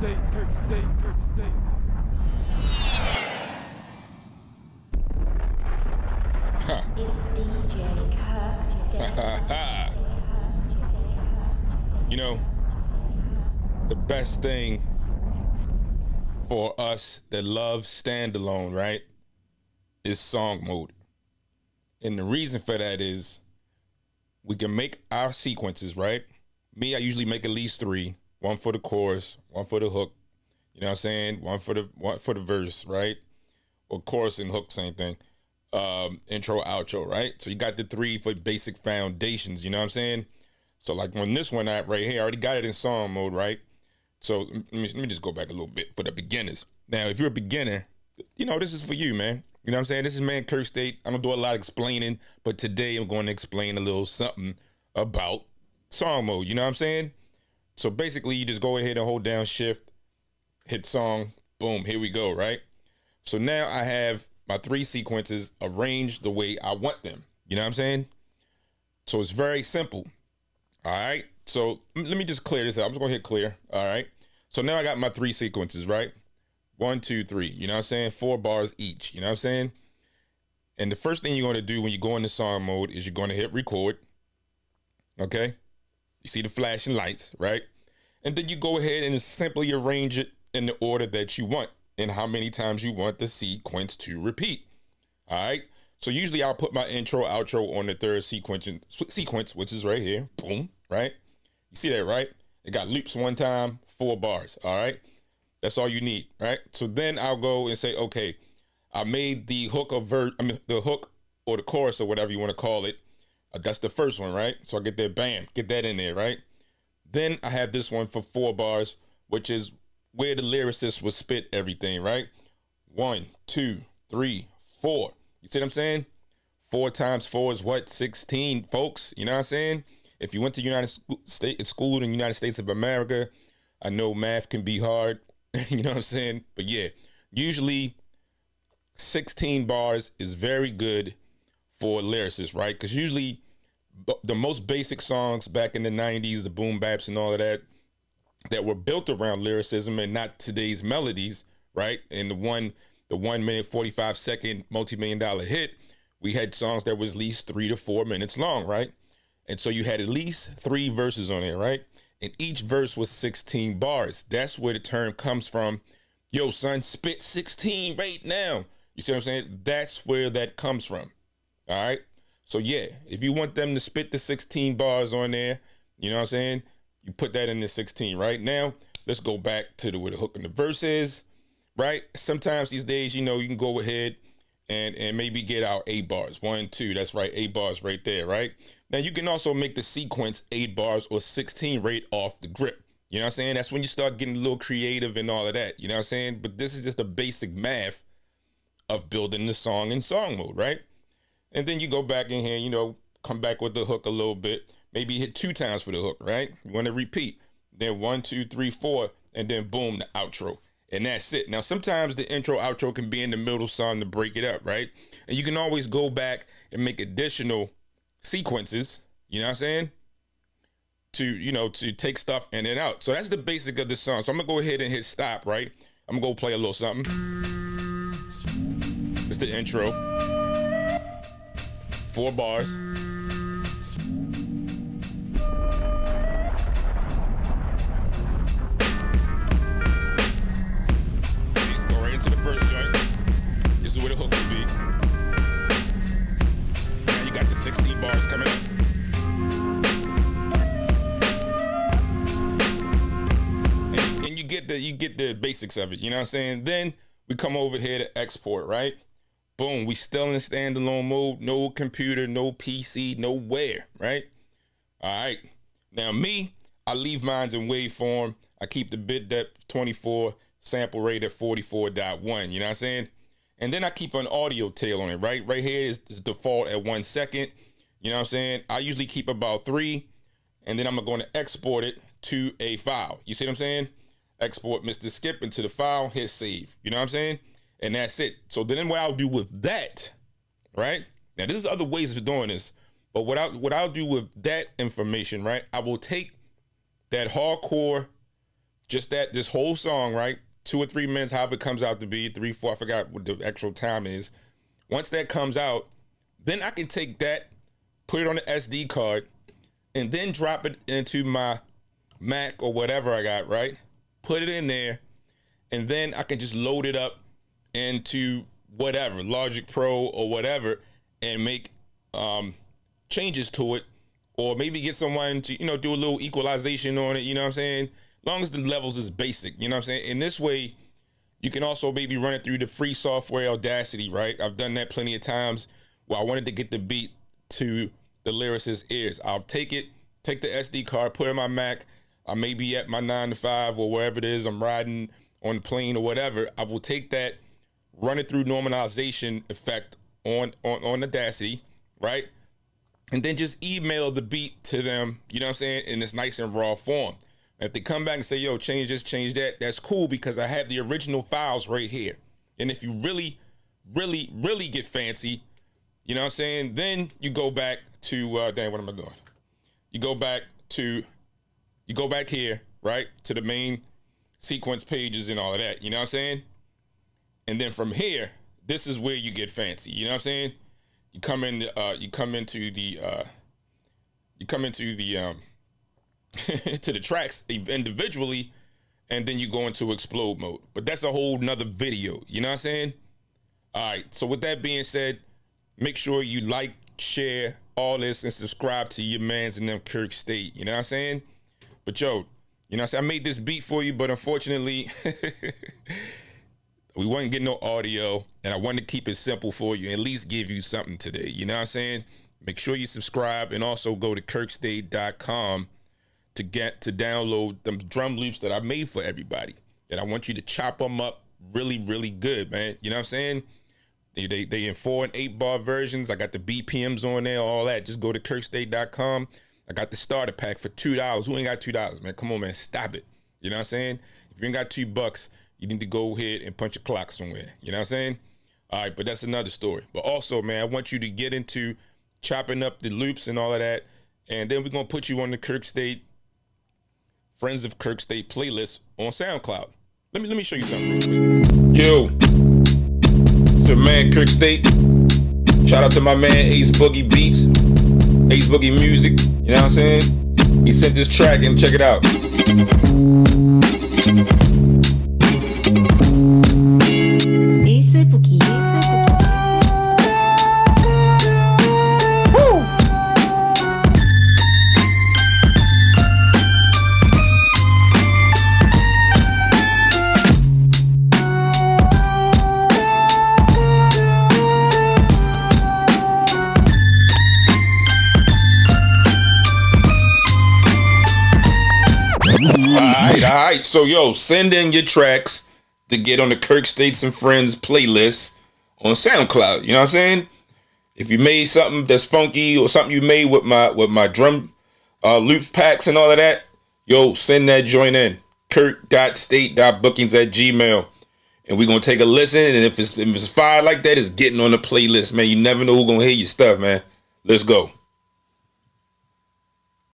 State, Kirk State, Kirk State. It's DJ Kirk you know, the best thing for us that love standalone, right, is song mode. And the reason for that is we can make our sequences, right? Me, I usually make at least three. One for the chorus, one for the hook. You know what I'm saying? One for the one for the verse, right? Or chorus and hook, same thing. Um, intro, outro, right? So you got the three for basic foundations, you know what I'm saying? So like when this one app right here, I already got it in song mode, right? So let me, let me just go back a little bit for the beginners. Now, if you're a beginner, you know, this is for you, man. You know what I'm saying? This is man Kirk State. I don't do a lot of explaining, but today I'm going to explain a little something about song mode. You know what I'm saying? So basically, you just go ahead and hold down shift, hit song, boom, here we go, right? So now I have my three sequences arranged the way I want them. You know what I'm saying? So it's very simple. All right. So let me just clear this out. I'm just gonna hit clear. All right. So now I got my three sequences, right? One, two, three. You know what I'm saying? Four bars each. You know what I'm saying? And the first thing you're gonna do when you go into song mode is you're gonna hit record. Okay. You see the flashing lights, right? And then you go ahead and simply arrange it in the order that you want and how many times you want the sequence to repeat. All right. So usually I'll put my intro, outro on the third sequence, sequence, which is right here. Boom, right? You see that, right? It got loops one time, four bars. All right. That's all you need, right? So then I'll go and say, okay, I made the hook of ver- I mean the hook or the chorus or whatever you want to call it. Uh, that's the first one, right? So I get that bam, get that in there, right? Then I have this one for four bars, which is where the lyricist will spit everything, right? One, two, three, four. You see what I'm saying? Four times four is what? 16, folks. You know what I'm saying? If you went to United States school in the United States of America, I know math can be hard. you know what I'm saying? But yeah, usually 16 bars is very good for lyricists, right? Because usually the most basic songs back in the 90s, the boom baps and all of that, that were built around lyricism and not today's melodies, right? And the one the one minute 45 second multi-million dollar hit, we had songs that was at least three to four minutes long, right? And so you had at least three verses on there, right? And each verse was 16 bars. That's where the term comes from. Yo, son, spit 16 right now. You see what I'm saying? That's where that comes from. All right. So yeah, if you want them to spit the 16 bars on there, you know what I'm saying? You put that in the 16 right now. Let's go back to the where the hook and the verse is right? Sometimes these days, you know, you can go ahead and and maybe get out eight bars. One, two, that's right, eight bars right there, right? Now you can also make the sequence eight bars or 16 right off the grip. You know what I'm saying? That's when you start getting a little creative and all of that. You know what I'm saying? But this is just the basic math of building the song in song mode, right? And then you go back in here, you know, come back with the hook a little bit. Maybe hit two times for the hook, right? You want to repeat. Then one, two, three, four, and then boom, the outro and that's it. Now, sometimes the intro outro can be in the middle song to break it up, right? And you can always go back and make additional sequences, you know what I'm saying? To, you know, to take stuff in and out. So that's the basic of the song. So I'm gonna go ahead and hit stop, right? I'm gonna go play a little something. It's the intro. Four bars. Go right into the first joint. This is where the hook will be. Now you got the sixteen bars coming, and you get the you get the basics of it. You know what I'm saying? Then we come over here to export, right? Boom, we still in standalone mode, no computer, no PC, nowhere, right? All right. Now me, I leave mines in waveform. I keep the bit depth 24, sample rate at 44.1. You know what I'm saying? And then I keep an audio tail on it, right? Right here is, is default at one second. You know what I'm saying? I usually keep about three, and then I'm going to export it to a file. You see what I'm saying? export Mr. Skip into the file, hit save. You know what I'm saying? And that's it. So then what I'll do with that, right? Now there's other ways of doing this, but what I what I'll do with that information, right? I will take that hardcore just that this whole song, right? Two or three minutes, however it comes out to be, three, four, I forgot what the actual time is. Once that comes out, then I can take that, put it on the SD card, and then drop it into my Mac or whatever I got, right? Put it in there, and then I can just load it up into whatever, Logic Pro or whatever, and make um, changes to it, or maybe get someone to, you know, do a little equalization on it, you know what I'm saying? As long as the levels is basic, you know what I'm saying? In this way, you can also maybe run it through the free software Audacity, right? I've done that plenty of times where I wanted to get the beat to the lyricist's ears. I'll take it, take the SD card, put it in my Mac. I may be at my nine to five or wherever it is I'm riding on the plane or whatever. I will take that, run it through normalization effect on on on Audacity, right? And then just email the beat to them, you know what I'm saying, in this nice and raw form. If they come back and say, yo, change this, change that, that's cool because I have the original files right here. And if you really, really, really get fancy, you know what I'm saying, then you go back to, uh, dang, what am I doing? You go back to, you go back here, right, to the main sequence pages and all of that, you know what I'm saying? And then from here, this is where you get fancy, you know what I'm saying? You come in, uh, you come into the, uh, you come into the, um, to the tracks individually, and then you go into explode mode. But that's a whole nother video. You know what I'm saying? All right. So with that being said, make sure you like, share all this, and subscribe to your man's in them Kirk State. You know what I'm saying? But yo, you know what I'm saying? I made this beat for you, but unfortunately, we wasn't getting no audio, and I wanted to keep it simple for you, at least give you something today. You know what I'm saying? Make sure you subscribe and also go to kirkstate.com to get to download the drum loops that I made for everybody. And I want you to chop them up really, really good, man. You know what I'm saying? They, they, they in four and eight bar versions. I got the BPMs on there, all that. Just go to kirkstate.com. I got the starter pack for two dollars. Who ain't got two dollars, man? Come on, man. Stop it. You know what I'm saying? If you ain't got two bucks, you need to go ahead and punch a clock somewhere. You know what I'm saying? All right, but that's another story. But also, man, I want you to get into chopping up the loops and all of that. And then we're gonna put you on the Kirk State Friends of Kirk State playlist on SoundCloud. Let me let me show you something. Yo, your man Kirk State. Shout out to my man Ace Boogie Beats, Ace Boogie Music. You know what I'm saying? He sent this track and check it out. All right. So yo, send in your tracks to get on the Kirk States and Friends playlist on SoundCloud. You know what I'm saying? If you made something that's funky or something you made with my with my drum uh, loops packs and all of that, yo, send that joint in. Kirk.state.bookings at gmail. And we're gonna take a listen. And if it's if it's fire like that, it's getting on the playlist, man. You never know who's gonna hear your stuff, man. Let's go.